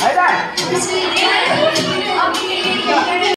还，来，